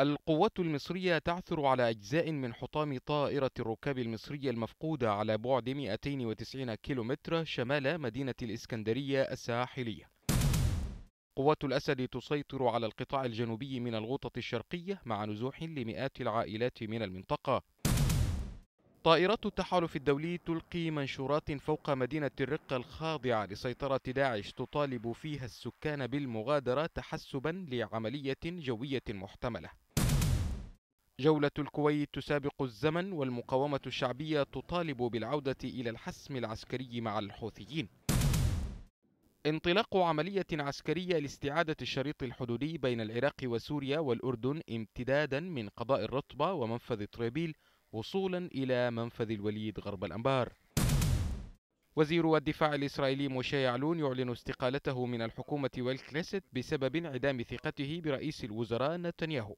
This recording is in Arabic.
القوات المصرية تعثر على أجزاء من حطام طائرة الركاب المصرية المفقودة على بعد 290 كيلومتر شمال مدينة الإسكندرية الساحلية. قوات الأسد تسيطر على القطاع الجنوبي من الغوطة الشرقية مع نزوح لمئات العائلات من المنطقة. طائرات التحالف الدولي تلقي منشورات فوق مدينة الرقة الخاضعة لسيطرة داعش تطالب فيها السكان بالمغادرة تحسبا لعملية جوية محتملة. جولة الكويت تسابق الزمن والمقاومة الشعبية تطالب بالعودة إلى الحسم العسكري مع الحوثيين. انطلاق عملية عسكرية لاستعادة الشريط الحدودي بين العراق وسوريا والأردن امتدادا من قضاء الرطبة ومنفذ طريبيل وصولا إلى منفذ الوليد غرب الأنبار. وزير الدفاع الإسرائيلي موشي يعلون يعلن استقالته من الحكومة والكنيست بسبب انعدام ثقته برئيس الوزراء نتنياهو.